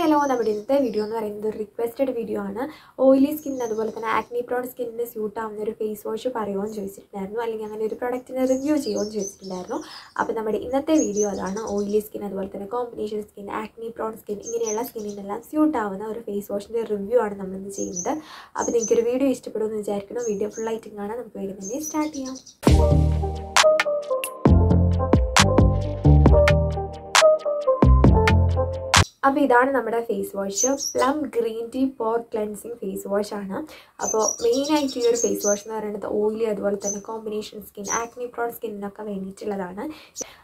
Hello നമ്മുടെ ഇന്നത്തെ video എന്ന് പറയുന്നത് ഒരു റിക്വസ്റ്റഡ് വീഡിയോ ആണ്. ഓയിലി സ്കിന്നിന് അതുപോലെ തന്നെ ആക്നി പ്രോൺ സ്കിന്നിന് സ്യൂട്ട് ആവുന്ന ഒരു ഫേസ് വാഷ് പറയുമെന്ന് ചോദിച്ചിട്ടുണ്ടായിരുന്നു അല്ലെങ്കിൽ അങ്ങനെ ഒരു പ്രൊഡക്റ്റിനെ റിവ്യൂ ചെയ്യുമെന്ന് ചോദിച്ചിട്ടുണ്ടായിരുന്നു അപ്പോൾ നമ്മുടെ ഇന്നത്തെ വീഡിയോ അതാണ് ഓയിലി സ്കിൻ അതുപോലെ തന്നെ combination skin acne prone skin ഇങ്ങനെയുള്ള സ്കിന്നിനെല്ലാം സ്യൂട്ട് ആവുന്ന ഒരു ഫേസ് വാഷിന്റെ റിവ്യൂ ആണ് നമ്മളിന്ന് ചെയ്യുന്നത്. അപ്പോൾ നിങ്ങൾക്കൊരു വീഡിയോ ഇഷ്ടപ്പെടുമെന്ന് വിചാരിക്കുന്നു. വീഡിയോ ഫുൾ ലൈറ്റിംഗ് കാണാൻ നമുക്ക് വീഡിയോ തന്നെ സ്റ്റാർട്ട് ചെയ്യാം. അപ്പോൾ ഇതാണ് നമ്മുടെ face wash plum green tea pore cleansing face wash ആണ്. അപ്പോൾ മെയിനായിട്ട് ഈ ഒരു ഫേസ് വാഷ് എന്ന് പറയുന്നത് ഓയിലി അതുപോലെ തന്നെ കോമ്പിനേഷൻ സ്കിൻ ആക്നി പ്രോൺ സ്കിന്നിനൊക്കെ വേണ്ടിയിട്ടുള്ളതാണ്.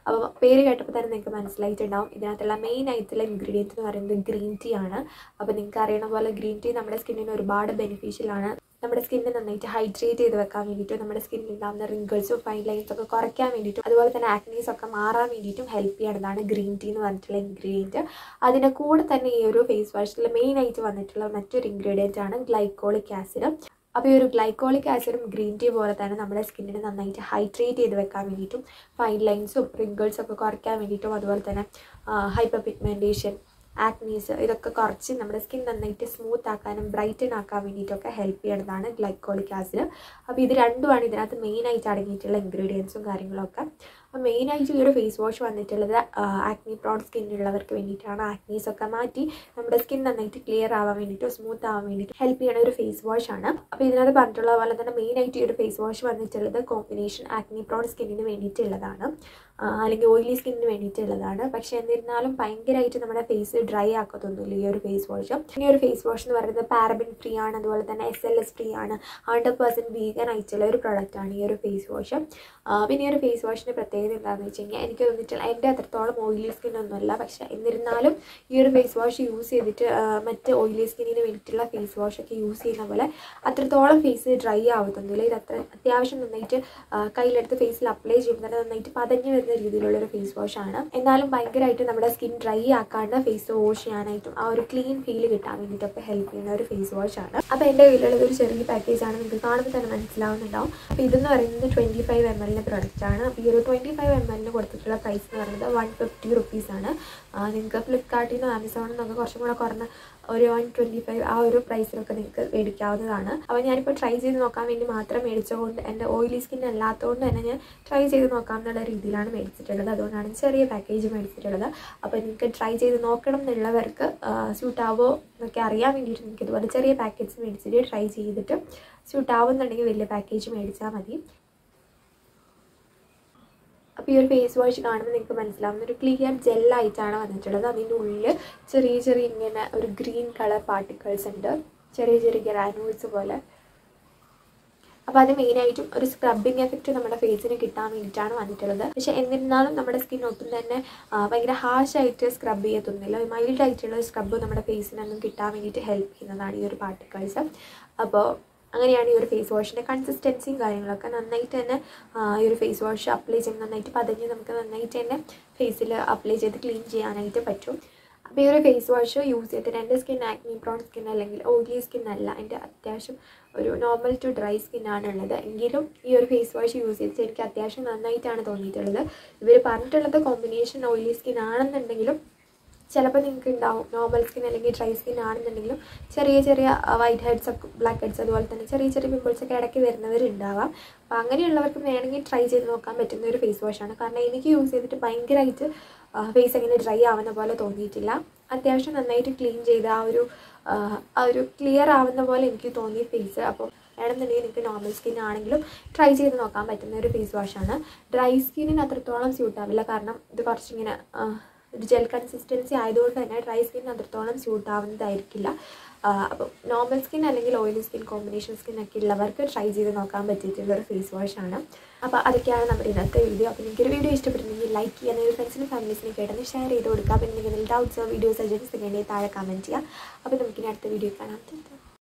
അപ്പോൾ പേര് കേട്ടപ്പോൾ തന്നെ നിങ്ങൾക്ക് മനസ്സിലായിട്ടുണ്ടാവും. ഇതിനകത്തുള്ള മെയിൻ ആയിട്ടുള്ള ഇൻഗ്രീഡിയന്റ് എന്ന് പറയുന്നത് ഗ്രീൻ ടീ ആണ്. അപ്പോൾ നിങ്ങൾക്ക് അറിയണ പോലെ ഗ്രീൻ ടീ നമ്മുടെ സ്കിന്നിന് ഒരുപാട് ബെനിഫിഷ്യൽ ആണ്. നമ്മുടെ സ്കിന്നെ നന്നായിട്ട് ഹൈഡ്രേറ്റ് ചെയ്ത് വെക്കാൻ വേണ്ടിയിട്ടും നമ്മുടെ സ്കിന്നിൽ ഉണ്ടാകുന്ന റിങ്കിൾസും ഫൈൻ ലൈൻസ് ഒക്കെ കുറയ്ക്കാൻ വേണ്ടിയിട്ടും അതുപോലെ തന്നെ ആക്നീസ് ഒക്കെ മാറാൻ വേണ്ടിയിട്ടും ഹെൽപ്പ് ചെയ്യുന്നതാണ് ഗ്രീൻ ടീ എന്ന് പറഞ്ഞിട്ടുള്ള ഇൻഗ്രീഡിയന്റ് അതിന്റെ കൂടെ തന്നെ ഈ ഒരു ഫേസ് വാഷിൽ മെയിൻ ആയിട്ട് വന്നിട്ടുള്ള മറ്റൊരു ഇൻഗ്രീഡിയന്റ് ആണ് ഗ്ലൈക്കോളിക് ആസിഡ് അപ്പോൾ ഈ ഒരു ഗ്ലൈക്കോളിക് ആസിഡും ഗ്രീൻ ടീ പോലെ തന്നെ നമ്മുടെ സ്കിന്നിനെ നന്നായിട്ട് ഹൈഡ്രേറ്റ് ചെയ്ത് വെക്കാൻ വേണ്ടിയിട്ടും ഫൈൻ ലൈൻസും റിങ്കിൾസും ഒക്കെ കുറയ്ക്കാൻ വേണ്ടിയിട്ടും അതുപോലെ തന്നെ ഹൈപ്പർ പിഗ്മെന്റേഷൻ ആക്നീസ് ഇതൊക്കെ കുറച്ച് നമ്മുടെ സ്കിൻ നന്നായിട്ട് സ്മൂത്ത് ആക്കാനും ബ്രൈറ്റൺ ആക്കാൻ വേണ്ടിയിട്ടൊക്കെ ഹെൽപ്പ് ചെയ്യുന്നതാണ് ഗ്ലൈക്കോളിക് ആസിഡ് അപ്പോൾ ഇത് രണ്ടുമാണ് ഇതിനകത്ത് മെയിനായിട്ട് അടങ്ങിയിട്ടുള്ള ഇൻഗ്രീഡിയൻസും കാര്യങ്ങളൊക്കെ. അപ്പോൾ മെയിനായിട്ട് ഈ ഒരു ഫേസ് വാഷ് വന്നിട്ടുള്ളത് ആക്നി പ്രോൺ സ്കിന്നുള്ളവർക്ക് വേണ്ടിയിട്ടാണ്. ആക്നീസ് ഒക്കെ മാറ്റി നമ്മുടെ സ്കിൻ നന്നായിട്ട് ക്ലിയർ ആവാൻ വേണ്ടിയിട്ടോ സ്മൂത്ത് ആവാൻ വേണ്ടിയിട്ട് ഹെൽപ്പ് ചെയ്യണ ഒരു ഫേസ് വാഷ് ആണ്. അപ്പോൾ ഇതിനകത്ത് പറഞ്ഞിട്ടുള്ള പോലെ തന്നെ മെയിനായിട്ട് ഈ ഒരു ഫേസ് വാഷ് വന്നിട്ടുള്ളത് കോമ്പിനേഷൻ ആക്നി പ്രോൺ സ്കിന്നിന് വേണ്ടിയിട്ടുള്ളതാണ്. അല്ലെങ്കിൽ ഓയിലി സ്കിന്നിന് വേണ്ടിയിട്ടുള്ളതാണ്. പക്ഷേ എന്നിരുന്നാലും ഭയങ്കരമായിട്ട് നമ്മുടെ ഫേസ് ഡ്രൈ ആക്കത്തൊന്നുമില്ല ഈ ഒരു ഫേസ് വാഷ് ഈ ഒരു ഫേസ് വാഷ് എന്ന് പറയുന്നത് പാരബിൻ ഫ്രീ ആണ്. അതുപോലെ തന്നെ എസ് എൽ എസ് ഫ്രീ ആണ്. ഹൺഡ്രഡ് പെർസെന്റ് വീഗൻ ആയിട്ടുള്ള ഒരു പ്രൊഡക്റ്റാണ് ഈ ഒരു ഫേസ് വാഷ് പിന്നെ ഈ ഒരു ഫേസ് വാഷിന്റെ പ്രത്യേകത എന്താണെന്ന് വെച്ച് കഴിഞ്ഞാൽ എനിക്ക് തോന്നിയിട്ടുള്ള എന്റെ അത്രത്തോളം ഓയിലി സ്കിന്നൊന്നുമല്ല പക്ഷേ എന്നിരുന്നാലും ഈ ഒരു ഫേസ് വാഷ് യൂസ് ചെയ്തിട്ട് മറ്റ് ഓയിലി സ്കിന്നിന് വേണ്ടിയിട്ടുള്ള ഫേസ് വാഷ് ഒക്കെ യൂസ് ചെയ്യുന്ന പോലെ അത്രത്തോളം ഫേസ് ഡ്രൈ ആവത്തൊന്നുമില്ല. ഇത് അത്ര അത്യാവശ്യം നന്നായിട്ട് കയ്യിലെടുത്ത് ഫേസിൽ അപ്ലൈ ചെയ്യുമ്പോൾ തന്നെ നന്നായിട്ട് പതഞ്ഞു വരുന്ന രീതിയിലുള്ള ഒരു ഫേസ് വാഷ് ആണ്. എന്നാലും ഭയങ്കരമായിട്ട് നമ്മുടെ സ്കിൻ ഡ്രൈ ആക്കാണ്ട് ഫേസ് വാഷ് ചെയ്യാനായിട്ടും ആ ഒരു ക്ലീൻ ഫീൽ കിട്ടാൻ വേണ്ടിയിട്ടൊക്കെ ഹെൽപ്പ് ചെയ്യുന്ന ഒരു ഫേസ് വാഷ് ആണ്. അപ്പോൾ എന്റെ കയ്യിലുള്ളത് ഒരു ചെറിയ പാക്കേജാണ് നിങ്ങൾക്ക് കാണുമ്പോൾ തന്നെ മനസ്സിലാവുന്നുണ്ടാവും. അപ്പോൾ ഇതെന്ന് പറയുന്നത് ട്വന്റി ഫൈവ് എം എല്ലിന്റെ പ്രൊഡക്റ്റ് ആണ്. അപ്പോൾ ഈ ഒരു ട്വന്റി ഫൈവ് എം എല്ലിന് കൊടുത്തിട്ടുള്ള പ്രൈസ് എന്ന് പറയുന്നത് വൺ ഫിഫ്റ്റി റുപ്പീസ് ആണ്. നിങ്ങൾക്ക് ഫ്ലിപ്കാർട്ടിൽ നിന്നും ആമസോണിൽ നിന്നൊക്കെ കുറച്ചും കൂടെ കുറഞ്ഞ ഒരു വൺ ട്വന്റി ഫൈവ് ആ ഒരു പ്രൈസിലൊക്കെ നിങ്ങൾക്ക് മേടിക്കാവുന്നതാണ്. അപ്പോൾ ഞാനിപ്പോൾ ട്രൈ ചെയ്ത് നോക്കാൻ വേണ്ടി മാത്രം മേടിച്ചതുകൊണ്ട് എന്റെ ഓയിലി സ്കിൻ അല്ലാത്തതുകൊണ്ട് തന്നെ ഞാൻ ട്രൈ ചെയ്ത് നോക്കാം എന്നുള്ള രീതിയിലാണ് മേടിച്ചിട്ടുള്ളത്. അതുകൊണ്ടാണ് ചെറിയ പാക്കേജ് മേടിച്ചിട്ടുള്ളത്. അപ്പോൾ നിങ്ങൾക്ക് ട്രൈ ചെയ്ത് നോക്കണം എന്നുള്ളവർക്ക് സ്യൂട്ടാവോ എന്നൊക്കെ അറിയാൻ വേണ്ടിയിട്ട് നിങ്ങൾക്ക് ഇതുപോലെ ചെറിയ പാക്കേജ് മേടിച്ചിട്ട് ട്രൈ ചെയ്തിട്ട് സ്യൂട്ടാവുന്നുണ്ടെങ്കിൽ വലിയ പാക്കേജ് മേടിച്ചാൽ മതി. അപ്പോൾ ഈ ഒരു ഫേസ് വാഷ് കാണുമ്പോൾ നിങ്ങൾക്ക് മനസ്സിലാവുന്ന ഒരു ക്ലിയർ ജെല്ലായിട്ടാണ് വന്നിട്ടുള്ളത്. അതിന്റെ ഉള്ളിൽ ചെറിയ ചെറിയ ഇങ്ങനെ ഒരു ഗ്രീൻ കളർ പാർട്ടിക്കിൾസ് ഉണ്ട്. ചെറിയ ചെറിയ ഗ്രാനൂൾസ് പോലെ. അപ്പോൾ അത് മെയിനായിട്ടും ഒരു സ്ക്രബിങ് എഫക്റ്റ് നമ്മുടെ ഫേസിന് കിട്ടാൻ വേണ്ടിയിട്ടാണ് വന്നിട്ടുള്ളത്. പക്ഷേ എന്നിരുന്നാലും നമ്മുടെ സ്കിൻ ഒട്ടും തന്നെ ഭയങ്കര ഹാഷായിട്ട് സ്ക്രബ് ചെയ്യത്തൊന്നുമില്ല. മൈൽഡ് ആയിട്ടുള്ള സ്ക്രബ് നമ്മുടെ ഫേസിനൊന്നും കിട്ടാൻ വേണ്ടിയിട്ട് ഹെൽപ്പ് ചെയ്യുന്നതാണ് ഈ ഒരു പാർട്ടിക്കിൾസ് അപ്പോൾ അങ്ങനെയാണ് ഈ ഒരു ഫേസ് വാഷിന്റെ കൺസിസ്റ്റൻസിയും കാര്യങ്ങളൊക്കെ നന്നായിട്ട് തന്നെ ഈ ഒരു ഫേസ് വാഷ് അപ്ലൈ ചെയ്യുമ്പോൾ നന്നായിട്ട് പതഞ്ഞ് നമുക്ക് നന്നായിട്ട് തന്നെ ഫേസിൽ അപ്ലൈ ചെയ്ത് ക്ലീൻ ചെയ്യാനായിട്ട് പറ്റും. അപ്പോൾ ഈ ഒരു ഫേസ് വാഷ് യൂസ് ചെയ്തിട്ട് എന്റെ സ്കിൻ ആക്നി പ്രോൺ സ്കിൻ അല്ലെങ്കിൽ ഓയിലി സ്കിൻ അല്ല എന്റെ അത്യാവശ്യം ഒരു നോർമൽ ടു ഡ്രൈ സ്കിന്നാണ് ഉള്ളത് എങ്കിലും ഈ ഒരു ഫേസ് വാഷ് യൂസ് ചെയ്തിട്ട് എനിക്ക് അത്യാവശ്യം നന്നായിട്ടാണ് തോന്നിയിട്ടുള്ളത്. ഇവർ പറഞ്ഞിട്ടുള്ളത് കോമ്പിനേഷൻ ഓയിലി സ്കിൻ ആണെന്നുണ്ടെങ്കിലും ചിലപ്പോൾ നിങ്ങൾക്ക് ഉണ്ടാവും. നോർമൽ സ്കിൻ അല്ലെങ്കിൽ ഡ്രൈ സ്കിൻ ആണെന്നുണ്ടെങ്കിലും ചെറിയ ചെറിയ വൈറ്റ് ഹെഡ്സ് ഒക്കെ ബ്ലാക്ക് ഹെഡ്സ് അതുപോലെ തന്നെ ചെറിയ ചെറിയ പിമ്പിൾസ് ഒക്കെ ഇടയ്ക്ക് വരുന്നവരുണ്ടാവാം. അപ്പോൾ അങ്ങനെയുള്ളവർക്ക് വേണമെങ്കിൽ ട്രൈ ചെയ്ത് നോക്കാൻ പറ്റുന്ന ഒരു ഫേസ് വാഷാണ് കാരണം എനിക്ക് യൂസ് ചെയ്തിട്ട് ഭയങ്കരമായിട്ട് ഫേസ് അങ്ങനെ ഡ്രൈ ആവുന്ന പോലെ തോന്നിയിട്ടില്ല. അത്യാവശ്യം നന്നായിട്ട് ക്ലീൻ ചെയ്ത് ആ ഒരു ആ ഒരു ക്ലിയർ ആവുന്ന പോലെ എനിക്ക് തോന്നിയ ഫേസ് അപ്പോൾ വേണമെന്നുണ്ടെങ്കിൽ നിങ്ങൾക്ക് നോർമൽ സ്കിൻ ആണെങ്കിലും ട്രൈ ചെയ്ത് നോക്കാൻ പറ്റുന്ന ഒരു ഫേസ് വാഷാണ് ഡ്രൈ സ്കിന്നിന് അത്രത്തോളം സ്യൂട്ടാവില്ല കാരണം ഇത് കുറച്ചിങ്ങനെ ഒരു ജെൽ കൺസിസ്റ്റൻസി ആയതുകൊണ്ട് തന്നെ ഡ്രൈ സ്കിൻ അത്രത്തോളം സ്യൂട്ട് ആവുന്നതായിരിക്കില്ല അപ്പോൾ നോർമൽ സ്കിൻ അല്ലെങ്കിൽ ഓയിലി സ്കിൻ കോമ്പിനേഷൻ സ്കിൻ ഒക്കെ ഉള്ളവർക്ക് ട്രൈ ചെയ്ത് നോക്കാൻ പറ്റിയിട്ടുള്ള ഒരു ഫേസ് വാഷാണ് അപ്പോൾ അതൊക്കെയാണ് നമ്മുടെ ഇന്നത്തെ വീഡിയോ അപ്പോൾ നിങ്ങൾക്ക് ഒരു വീഡിയോ ഇഷ്ടപ്പെട്ടിട്ടുണ്ടെങ്കിൽ ലൈക്ക് ചെയ്യുക നിങ്ങളുടെ ഫ്രണ്ട്സിനും ഫാമിലീസിനും കേട്ടെന്ന് ഷെയർ ചെയ്ത് കൊടുക്കുക. അപ്പോൾ എന്തെങ്കിലും ഡൗട്ട്സോ വീഡിയോ സജഷൻസ് ഒക്കെ ഉണ്ടെങ്കിൽ താഴെ കമന്റ് ചെയ്യുക. അപ്പോൾ നമുക്കിനി അടുത്ത വീഡിയോ കാണാം.